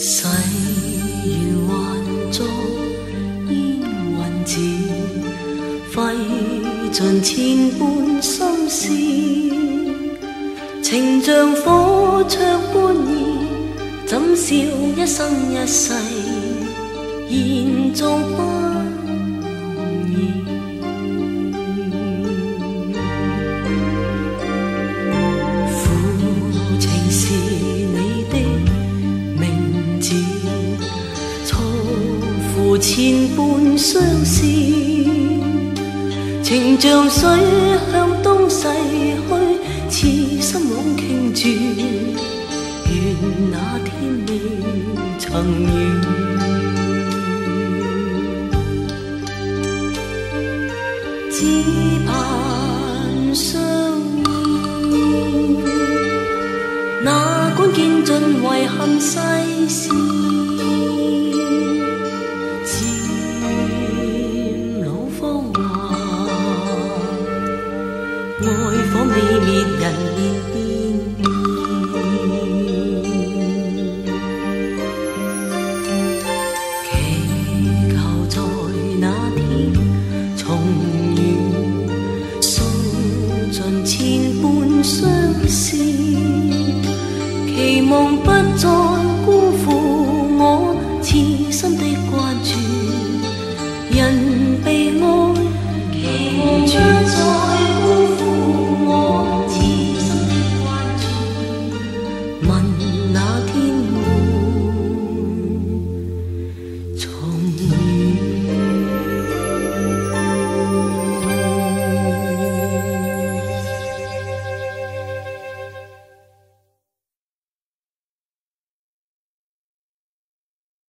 誓言幻作烟云字费尽千般心思情像火灼般热怎烧一生一世？前半相思，情像水向东逝去，痴心枉倾注，愿那天未曾遇。只盼相依，哪管见尽遗。愛火未滅，人面變異。祈求在那天重遇，訴盡千般相思，期望不再辜負。